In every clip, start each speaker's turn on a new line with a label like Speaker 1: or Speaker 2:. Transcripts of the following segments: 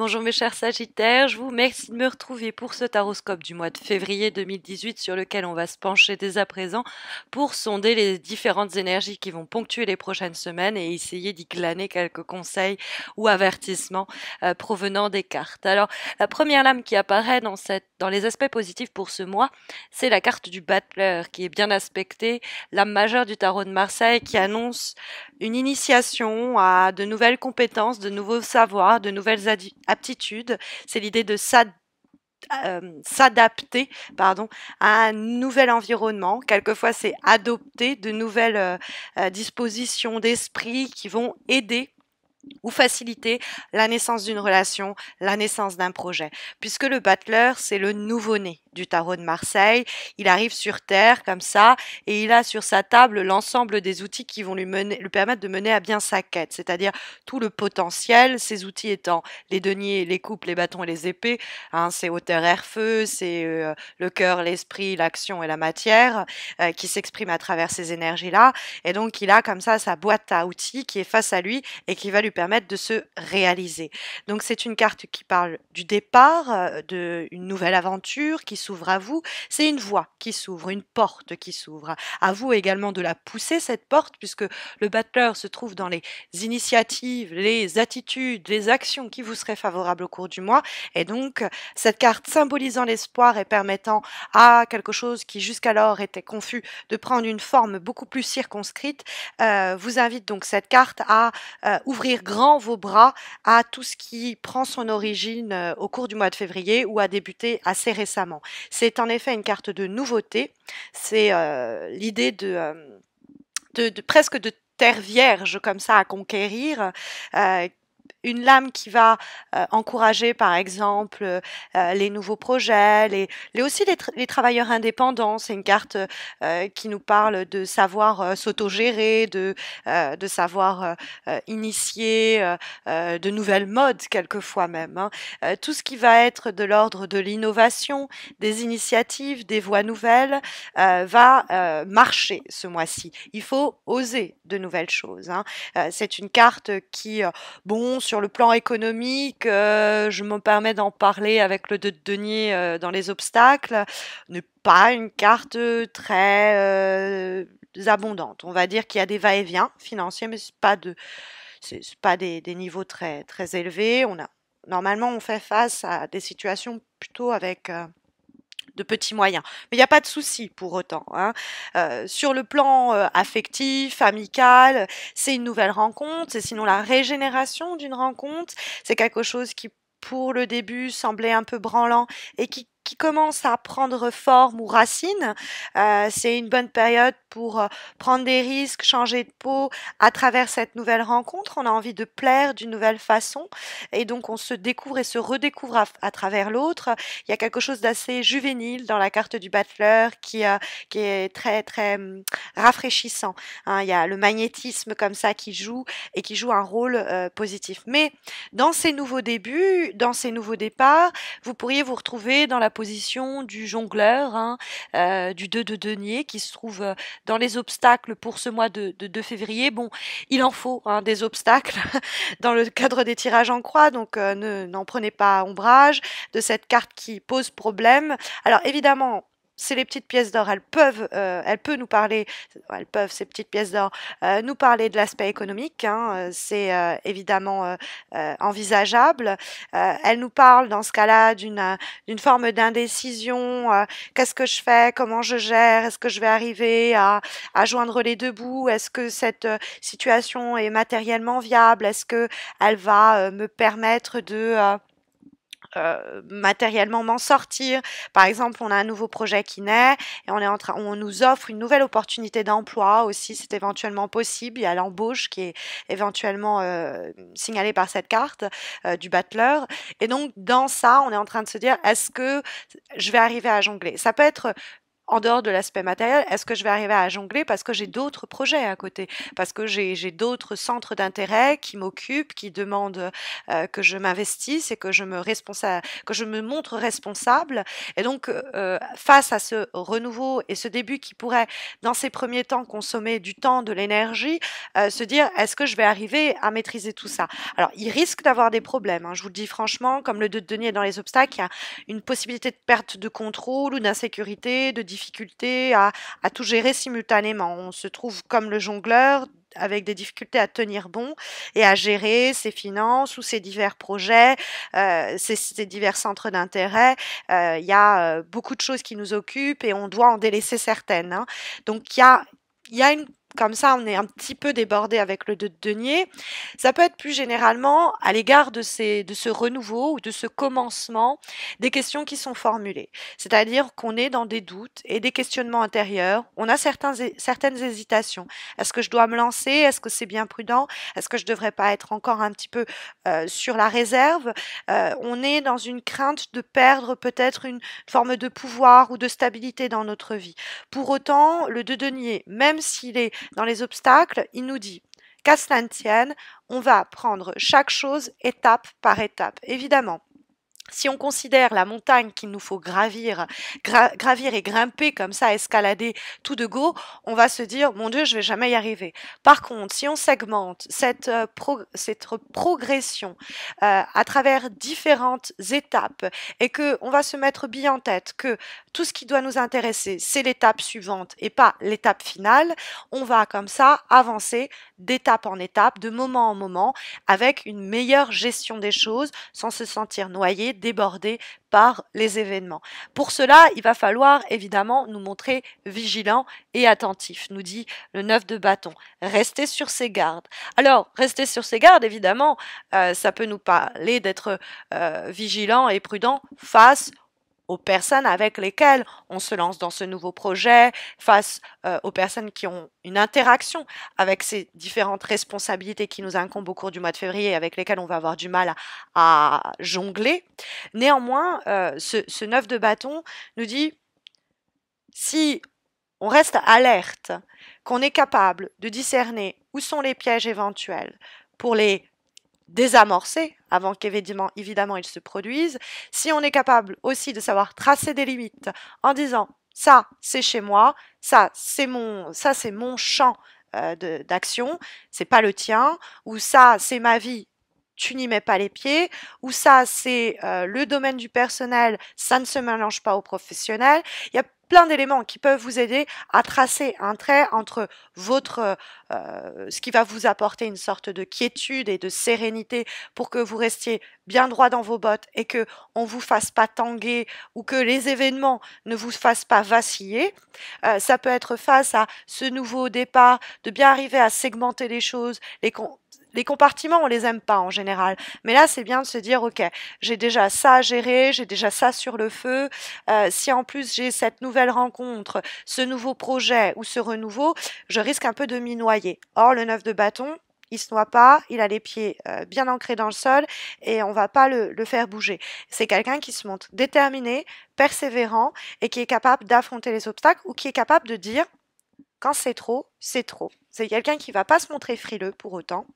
Speaker 1: Bonjour mes chers Sagittaires, je vous remercie de me retrouver pour ce taroscope du mois de février 2018 sur lequel on va se pencher dès à présent pour sonder les différentes énergies qui vont ponctuer les prochaines semaines et essayer d'y glaner quelques conseils ou avertissements euh, provenant des cartes. Alors la première lame qui apparaît dans, les aspects positifs pour ce mois, c'est la carte du battleur qui est bien aspectée, lame majeure du tarot de Marseille qui annonce une initiation à de nouvelles compétences, de nouveaux savoirs, de nouvelles aptitudes. C'est l'idée de s'adapter pardon à un nouvel environnement quelquefois c'est adopter de nouvelles dispositions d'esprit qui vont aider ou faciliter la naissance d'une relation, la naissance d'un projet. Puisque le battleur, c'est le nouveau-né du tarot de Marseille. Il arrive sur Terre comme ça et il a sur sa table l'ensemble des outils qui vont lui, mener, lui permettre de mener à bien sa quête, c'est-à-dire tout le potentiel, ces outils étant les deniers, les coupes, les bâtons et les épées. Hein, c'est au terre, air, feu, c'est euh, le cœur, l'esprit, l'action et la matière euh, qui s'expriment à travers ces énergies-là. Et donc il a comme ça sa boîte à outils qui est face à lui et qui va lui permettre de se réaliser. Donc c'est une carte qui parle du départ, euh, d'une nouvelle aventure qui s'ouvre à vous. C'est une voie qui s'ouvre, une porte qui s'ouvre. À vous également de la pousser cette porte puisque le battleur se trouve dans les initiatives, les attitudes, les actions qui vous seraient favorables au cours du mois. Et donc cette carte symbolisant l'espoir et permettant à quelque chose qui jusqu'alors était confus de prendre une forme beaucoup plus circonscrite euh, vous invite donc cette carte à euh, ouvrir grand vos bras à tout ce qui prend son origine euh, au cours du mois de février ou a débuté assez récemment. C'est en effet une carte de nouveauté. C'est euh, l'idée de, de, presque de terre vierge comme ça à conquérir, euh, une lame qui va euh, encourager, par exemple, euh, les nouveaux projets, les, aussi les, travailleurs indépendants. C'est une carte euh, qui nous parle de savoir s'autogérer, de, de savoir initier de nouvelles modes, quelquefois même. Hein. tout ce qui va être de l'ordre de l'innovation, des initiatives, des voies nouvelles, va marcher ce mois-ci. Il faut oser de nouvelles choses. Hein. C'est une carte qui, bon, sur le plan économique, euh, je me permets d'en parler avec le de denier euh, dans les obstacles, n'est pas une carte très euh, abondante. On va dire qu'il y a des va-et-vient financiers, mais c'est pas de, c'est pas des, des, niveaux très très élevés. On a normalement on fait face à des situations plutôt avec de petits moyens. Mais il n'y a pas de souci pour autant. Hein. Euh, sur le plan euh, affectif, amical, c'est une nouvelle rencontre, c'est sinon la régénération d'une rencontre, c'est quelque chose qui pour le début semblait un peu branlant et qui commence à prendre forme ou racine. Euh, c'est une bonne période pour euh, prendre des risques, changer de peau à travers cette nouvelle rencontre. On a envie de plaire d'une nouvelle façon et donc on se découvre et se redécouvre à, travers l'autre. Il y a quelque chose d'assez juvénile dans la carte du battleur qui, euh, qui est très très hum, rafraîchissant. Hein. il y a le magnétisme comme ça qui joue et qui joue un rôle positif. Mais dans ces nouveaux débuts, dans ces nouveaux départs, vous pourriez vous retrouver dans la du jongleur, hein, euh, du 2 de denier qui se trouve euh, dans les obstacles pour ce mois de, février. Bon, il en faut hein, des obstacles dans le cadre des tirages en croix, donc euh, n'en prenez pas ombrage de cette carte qui pose problème. Alors évidemment, c'est les petites pièces d'or, elles peuvent, euh, elles peuvent nous parler, elles peuvent ces petites pièces d'or euh, nous parler de l'aspect économique, hein, euh, c'est évidemment envisageable. elles nous parlent dans ce cas-là d'une d'une forme d'indécision. Qu'est-ce que je fais Comment je gère Est-ce que je vais arriver à, à joindre les deux bouts Est-ce que cette situation est matériellement viable Est-ce que elle va me permettre de euh, matériellement m'en sortir. Par exemple, on a un nouveau projet qui naît et on est en train, on nous offre une nouvelle opportunité d'emploi aussi, c'est éventuellement possible. Il y a l'embauche qui est éventuellement euh, signalée par cette carte euh, du battleur. Et donc dans ça, on est en train de se dire est-ce que je vais arriver à jongler? Ça peut être en dehors de l'aspect matériel, est-ce que je vais arriver à jongler parce que j'ai d'autres projets à côté, parce que j'ai d'autres centres d'intérêt qui m'occupent, qui demandent euh, que je m'investisse et que je me que je me montre responsable. Et donc, euh, face à ce renouveau et ce début qui pourrait, dans ces premiers temps, consommer du temps, de l'énergie, euh, se dire est-ce que je vais arriver à maîtriser tout ça? Alors, il risque d'avoir des problèmes. Hein, je vous le dis franchement, comme le de denier dans les obstacles, il y a une possibilité de perte de contrôle ou d'insécurité, de difficulté à, tout gérer simultanément. On se trouve comme le jongleur avec des difficultés à tenir bon et à gérer ses finances ou ses divers projets, euh, ses, divers centres d'intérêt. Euh, il y a euh, beaucoup de choses qui nous occupent et on doit en délaisser certaines. Hein. Donc il y a, y a une comme ça on est un petit peu débordé avec le denier. Ça peut être plus généralement à l'égard de, ces, de ce renouveau ou de ce commencement des questions qui sont formulées. C'est-à-dire qu'on est dans des doutes et des questionnements intérieurs. On a certains, certaines hésitations. Est-ce que je dois me lancer? Est-ce que c'est bien prudent? Est-ce que je ne devrais pas être encore un petit peu euh, sur la réserve? Euh, On est dans une crainte de perdre peut-être une forme de pouvoir ou de stabilité dans notre vie. Pour autant, le de denier, même s'il est dans les obstacles, il nous dit qu'à cela tienne, on va prendre chaque chose étape par étape. Évidemment, si on considère la montagne qu'il nous faut gravir, gravir et grimper comme ça, escalader tout de go, on va se dire mon Dieu, je vais jamais y arriver. Par contre, si on segmente cette, euh, progression euh, à travers différentes étapes et que on va se mettre bien en tête que tout ce qui doit nous intéresser, c'est l'étape suivante et pas l'étape finale, on va comme ça avancer d'étape en étape, de moment en moment, avec une meilleure gestion des choses, sans se sentir noyé, débordé par les événements. Pour cela, il va falloir évidemment nous montrer vigilants et attentifs, nous dit le neuf de bâton. Rester sur ses gardes. Alors, rester sur ses gardes, évidemment, euh, ça peut nous parler d'être euh, vigilant et prudent face aux personnes avec lesquelles on se lance dans ce nouveau projet, face euh, aux personnes qui ont une interaction avec ces différentes responsabilités qui nous incombent au cours du mois de février et avec lesquelles on va avoir du mal à, jongler. Néanmoins, euh, ce, ce neuf de bâton nous dit si on reste alerte, qu'on est capable de discerner où sont les pièges éventuels pour les désamorcer avant qu'évidemment évidemment ils se produisent, si on est capable aussi de savoir tracer des limites en disant ça c'est chez moi, ça c'est mon ça c'est mon champ euh, d'action, c'est pas le tien, ou ça c'est ma vie, tu n'y mets pas les pieds, ou ça c'est euh, le domaine du personnel, ça ne se mélange pas au professionnel. Plein d'éléments qui peuvent vous aider à tracer un trait entre votre euh, ce qui va vous apporter une sorte de quiétude et de sérénité pour que vous restiez bien droit dans vos bottes et que on vous fasse pas tanguer ou que les événements ne vous fassent pas vaciller. Euh, ça peut être face à ce nouveau départ, de bien arriver à segmenter les choses, les, les compartiments, on les aime pas en général. Mais là, c'est bien de se dire, OK, j'ai déjà ça à gérer, j'ai déjà ça sur le feu. Euh, si en plus j'ai cette nouvelle rencontre, ce nouveau projet ou ce renouveau, je risque un peu de m'y noyer. Or, le neuf de bâton, il se noie pas, il a les pieds euh, bien ancrés dans le sol et on va pas le, le faire bouger. C'est quelqu'un qui se montre déterminé, persévérant et qui est capable d'affronter les obstacles ou qui est capable de dire quand c'est trop, c'est trop. C'est quelqu'un qui va pas se montrer frileux pour autant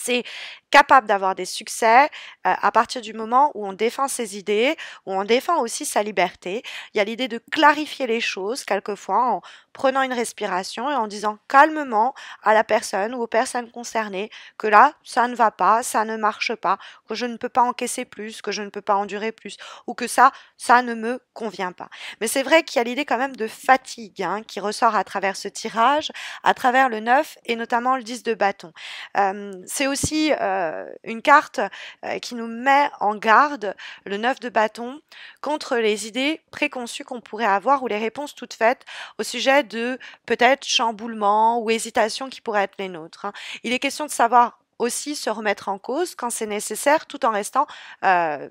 Speaker 1: c'est capable d'avoir des succès euh, à partir du moment où on défend ses idées, où on défend aussi sa liberté. Il y a l'idée de clarifier les choses quelquefois en prenant une respiration et en disant calmement à la personne ou aux personnes concernées que là, ça ne va pas, ça ne marche pas, que je ne peux pas encaisser plus, que je ne peux pas endurer plus, ou que ça, ça ne me convient pas. Mais c'est vrai qu'il y a l'idée quand même de fatigue hein, qui ressort à travers ce tirage, à travers le 9 et notamment le 10 de bâton. Euh, aussi euh, une carte euh, qui nous met en garde, le 9 de bâton, contre les idées préconçues qu'on pourrait avoir ou les réponses toutes faites au sujet de peut-être chamboulement ou hésitation qui pourraient être les nôtres. Hein. Il est question de savoir aussi se remettre en cause quand c'est nécessaire tout en restant euh,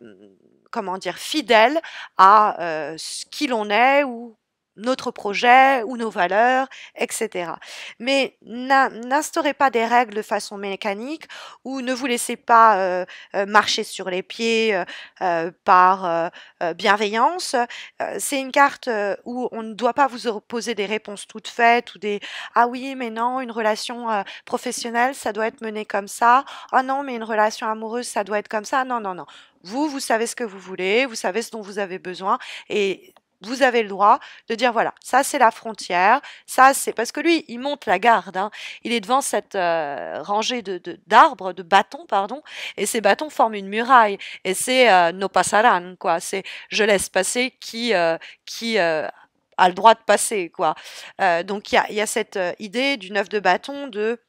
Speaker 1: comment dire fidèle à ce qui l'on est ou
Speaker 2: notre projet ou nos valeurs, etc. Mais n'instaurez pas des règles de façon mécanique ou ne vous laissez pas euh, euh, marcher sur les pieds euh, par bienveillance. C'est une carte où on ne doit pas vous poser des réponses toutes faites ou des ah oui mais non une relation professionnelle ça doit être mené comme ça ah non mais une relation amoureuse ça doit être comme ça non non non vous vous savez ce que vous voulez vous savez ce dont vous avez besoin et vous avez le droit de dire voilà, ça c'est la frontière, ça c'est parce que lui il monte la garde, hein. il est devant cette euh, rangée de d'arbres, de, bâtons pardon, et ces bâtons forment une muraille et c'est euh, no pasaran quoi, c'est je laisse passer qui euh, qui a le droit de passer quoi. donc il y a, y a cette idée du neuf de bâton de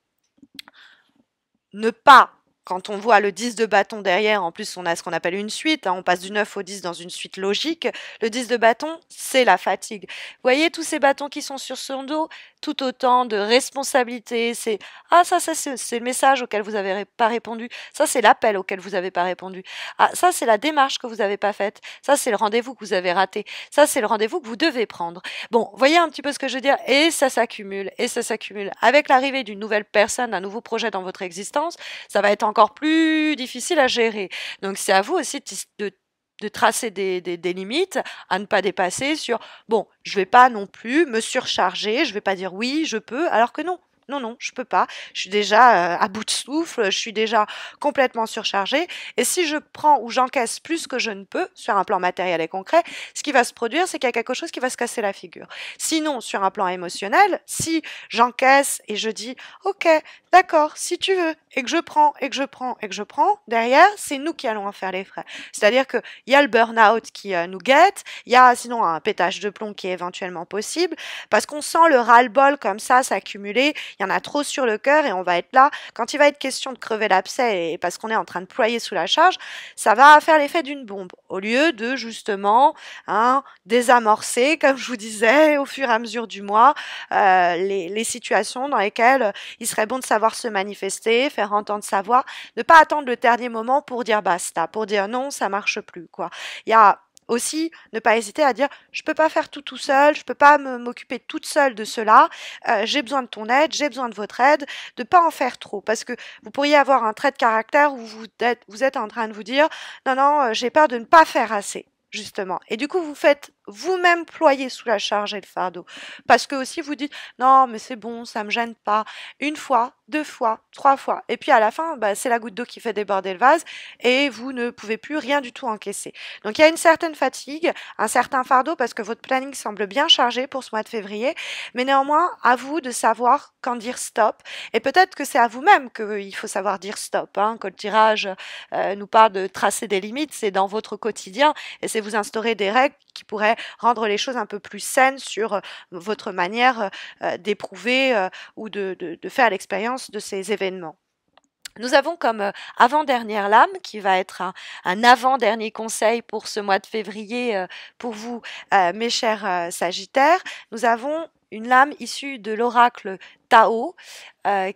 Speaker 2: ne pas quand on voit le 10 de bâton derrière, en plus on a ce qu'on appelle une suite, hein, on passe du 9 au 10 dans une suite logique. Le 10 de bâton, c'est la fatigue. Vous voyez tous ces bâtons qui sont sur son dos, tout autant de responsabilités. C'est ah ça, ça c'est le message auquel vous n'avez pas répondu. Ça c'est l'appel auquel vous n'avez pas répondu. Ah ça c'est la démarche que vous n'avez pas faite. Ça c'est le rendez-vous que vous avez raté. Ça c'est le rendez-vous que vous devez prendre. Bon, voyez un petit peu ce que je veux dire. Et ça s'accumule et ça s'accumule. Avec l'arrivée d'une nouvelle personne, d'un nouveau projet dans votre existence, ça va être encore plus difficile à gérer. Donc c'est à vous aussi de, de tracer des, limites à ne pas dépasser sur bon, je vais pas non plus me surcharger, je vais pas dire oui, je peux, alors que non, non, non, je peux pas. Je suis déjà euh, à bout de souffle, je suis déjà complètement surchargée. Et si je prends ou j'encaisse plus que je ne peux sur un plan matériel et concret, ce qui va se produire, c'est qu'il y a quelque chose qui va se casser la figure. Sinon, sur un plan émotionnel, si j'encaisse et je dis, ok, d'accord, si tu veux, et que je prends, et que je prends, et que je prends, derrière, c'est nous qui allons en faire les frais. C'est-à-dire qu'il y a le burn-out qui euh, nous guette, il y a sinon un pétage de plomb qui est éventuellement possible, parce qu'on sent le ras-le-bol comme ça s'accumuler, il y en a trop sur le cœur et on va être là. Quand il va être question de crever l'abcès et parce qu'on est en train de ployer sous la charge, ça va faire l'effet d'une bombe. Au lieu de justement hein, désamorcer, comme je vous disais, au fur et à mesure du mois, euh, les, les, situations dans lesquelles il serait bon de savoir se manifester, faire entendre sa voix, ne pas attendre le dernier moment pour dire basta, pour dire non, ça marche plus. Quoi. Il y a aussi ne pas hésiter à dire je peux pas faire tout tout seul, je peux pas m'occuper toute seule de cela, euh, j'ai besoin de ton aide, j'ai besoin de votre aide, de pas en faire trop parce que vous pourriez avoir un trait de caractère où vous êtes, vous êtes en train de vous dire non non, euh, j'ai peur de ne pas faire assez justement. Et du coup, vous faites vous-même ployer sous la charge et le fardeau. Parce que aussi, vous dites, non, mais c'est bon, ça me gêne pas. Une fois, deux fois, trois fois. Et puis à la fin, bah, c'est la goutte d'eau qui fait déborder le vase et vous ne pouvez plus rien du tout encaisser. Donc il y a une certaine fatigue, un certain fardeau parce que votre planning semble bien chargé pour ce mois de février. Mais néanmoins, à vous de savoir quand dire stop. Et peut-être que c'est à vous-même qu'il faut savoir dire stop. Hein. Quand le tirage euh, nous parle de tracer des limites, c'est dans votre quotidien et c'est vous instaurer des règles qui pourraient rendre les choses un peu plus saines sur euh, votre manière euh, d'éprouver ou de faire l'expérience de ces événements. Nous avons comme avant-dernière lame, qui va être un, avant-dernier conseil pour ce mois de février pour vous, mes chers Sagittaires, nous avons une lame issue de l'oracle Tao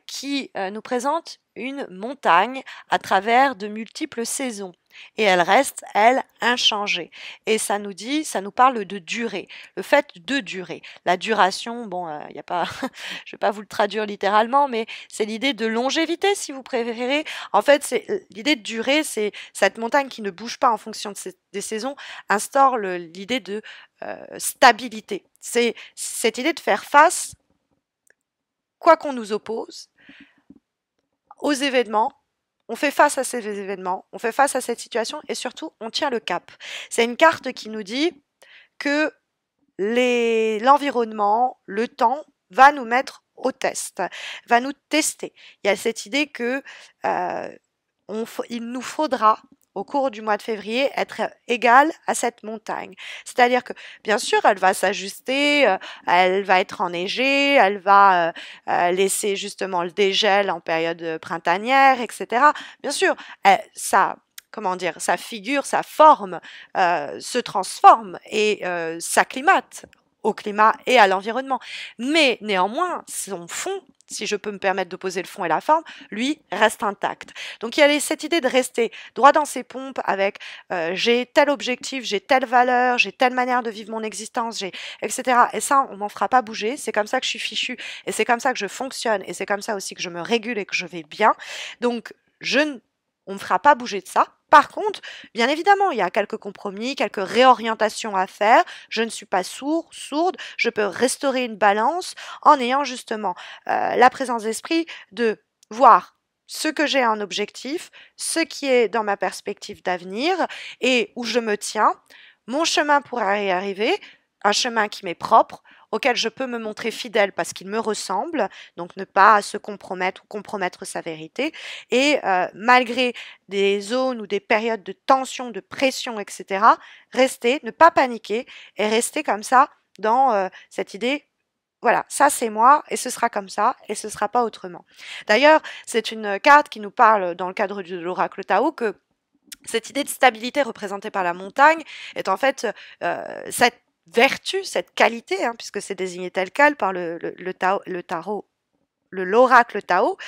Speaker 2: qui nous présente une montagne à travers de multiples saisons et elle reste, elle, inchangée. Et ça nous dit, ça nous parle de durée, le fait de durer. La duration, bon, il euh, y a pas, je vais pas vous le traduire littéralement, mais c'est l'idée de longévité, si vous préférez. En fait, c'est euh, l'idée de durée, c'est cette montagne qui ne bouge pas en fonction des saisons, instaure l'idée de euh, stabilité. C'est cette idée de faire face, quoi qu'on nous oppose, aux événements on fait face à ces événements, on fait face à cette situation et surtout on tient le cap. C'est une carte qui nous dit que l'environnement, le temps va nous mettre au test, va nous tester. Il y a cette idée que euh, il nous faudra au cours du mois de février être égale à cette montagne. C'est-à-dire que bien sûr, elle va s'ajuster, euh, elle va être enneigée, elle va euh, euh, laisser justement le dégel en période printanière, etc. Bien sûr, ça comment dire, sa figure, sa forme se transforme et s'acclimate au climat et à l'environnement. Mais néanmoins, son fond, si je peux me permettre d'opposer le fond et la forme, lui reste intact. Donc il y a cette idée de rester droit dans ses pompes avec euh, j'ai tel objectif, j'ai telle valeur, j'ai telle manière de vivre mon existence, j'ai etc. Et ça, on m'en fera pas bouger. C'est comme ça que je suis fichu et c'est comme ça que je fonctionne et c'est comme ça aussi que je me régule et que je vais bien. Donc je on ne fera pas bouger de ça. Par contre, bien évidemment, il y a quelques compromis, quelques réorientations à faire. Je ne suis pas sourd, sourde. Je peux restaurer une balance en ayant justement euh, la présence d'esprit de voir ce que j'ai en objectif, ce qui est dans ma perspective d'avenir et où je me tiens, mon chemin pour y arriver, un chemin qui m'est propre, auquel je peux me montrer fidèle parce qu'il me ressemble, donc ne pas se compromettre ou compromettre sa vérité, et euh, malgré des zones ou des périodes de tension, de pression, etc., rester, ne pas paniquer et rester comme ça dans euh, cette idée voilà, ça c'est moi et ce sera comme ça et ce sera pas autrement. D'ailleurs, c'est une carte qui nous parle dans le cadre de l'oracle Tao que cette idée de stabilité représentée par la montagne est en fait euh, cette vertu, cette qualité, hein, puisque c'est désigné tel quel par le, le, tao, le tarot le l'oracle Tao,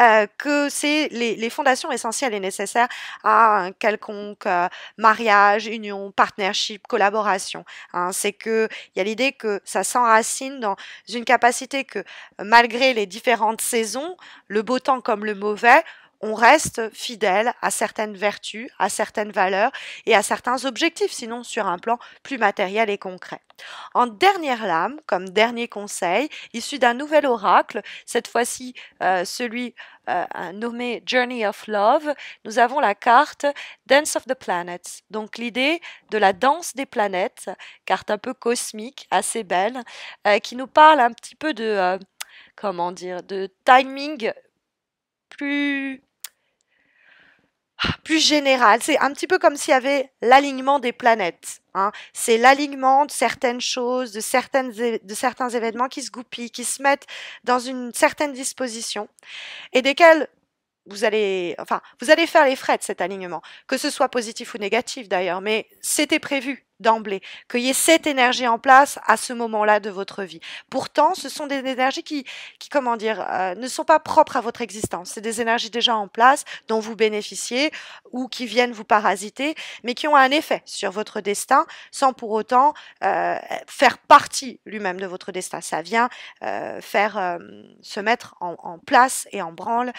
Speaker 2: euh, que c'est les, les, fondations essentielles et nécessaires à un quelconque euh, mariage, union, partnership, collaboration. Hein. c'est que il y a l'idée que ça s'enracine dans une capacité que malgré les différentes saisons, le beau temps comme le mauvais, on reste fidèle à certaines vertus, à certaines valeurs et à certains objectifs, sinon sur un plan plus matériel et concret. En dernière lame, comme dernier conseil, issu d'un nouvel oracle, cette fois-ci euh, celui euh, nommé Journey of Love, nous avons la carte Dance of the Planets. Donc l'idée de la danse des planètes, carte un peu cosmique, assez belle, euh, qui nous parle un petit peu de comment dire, de timing plus plus général. C'est un petit peu comme s'il y avait l'alignement des planètes. Hein. C'est l'alignement de certaines choses, de, certaines, de certains événements qui se goupillent, qui se mettent dans une certaine disposition et desquels vous allez, enfin, vous allez faire les frais de cet alignement, que ce soit positif ou négatif d'ailleurs, mais c'était prévu d'emblée, qu'il y ait cette énergie en place à ce moment-là de votre vie. Pourtant, ce sont des énergies qui, comment dire, euh, ne sont pas propres à votre existence. C'est des énergies déjà en place dont vous bénéficiez ou qui viennent vous parasiter, mais qui ont un effet sur votre destin sans pour autant euh, faire partie lui-même de votre destin. Ça vient euh, faire se mettre en, en, place et en branle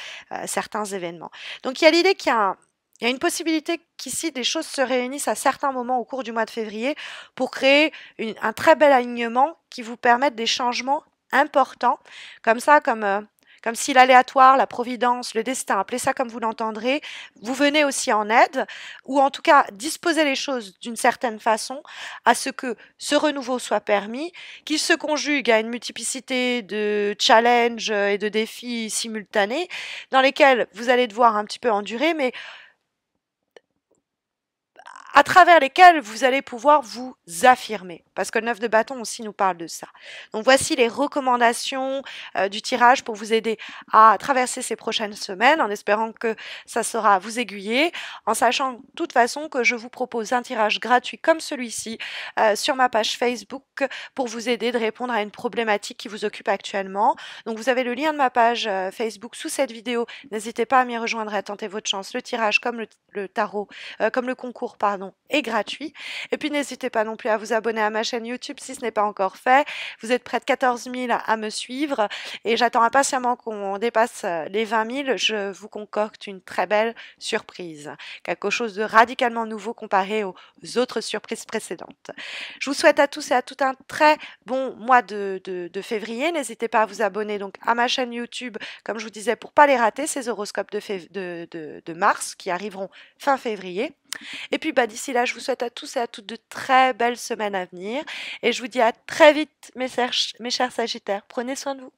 Speaker 2: certains événements. Donc il y a l'idée qu'il y a un, il y a une possibilité qu'ici des choses se réunissent à certains moments au cours du mois de février pour créer un très bel alignement qui vous permette des changements importants, comme ça, comme, euh, comme si l'aléatoire, la providence, le destin, appelez ça comme vous l'entendrez, vous venez aussi en aide, ou en tout cas disposer les choses d'une certaine façon à ce que ce renouveau soit permis, qu'il se conjugue à une multiplicité de challenges et de défis simultanés dans lesquels vous allez devoir un petit peu endurer, mais à travers lesquels vous allez pouvoir vous affirmer. Parce que le 9 de bâton aussi nous parle de ça. Donc voici les recommandations euh, du tirage pour vous aider à traverser ces prochaines semaines en espérant que ça sera vous aiguiller, en sachant de toute façon que je vous propose un tirage gratuit comme celui-ci euh, sur ma page Facebook pour vous aider de répondre à une problématique qui vous occupe actuellement. Donc vous avez le lien de ma page euh, Facebook sous cette vidéo. N'hésitez pas à m'y rejoindre et à tenter votre chance. Le tirage comme le, le tarot, comme le concours, pardon, est gratuit. Et puis n'hésitez pas non plus à vous abonner à ma chaîne YouTube si ce n'est pas encore fait. Vous êtes près de 14 000 à me suivre et j'attends impatiemment qu'on dépasse euh, les 20 000. Je vous concocte une très belle surprise, quelque chose de radicalement nouveau comparé aux autres surprises précédentes. Je vous souhaite à tous et à toutes un très bon mois de, de, février. N'hésitez pas à vous abonner donc à ma chaîne YouTube, comme je vous disais, pour pas les rater, ces horoscopes de, de, de mars qui arriveront fin février. Et puis bah, d'ici là, je vous souhaite à tous et à toutes de très belles semaines à venir. Et je vous dis à très vite, mes, mes chers Sagittaires. Prenez soin de vous.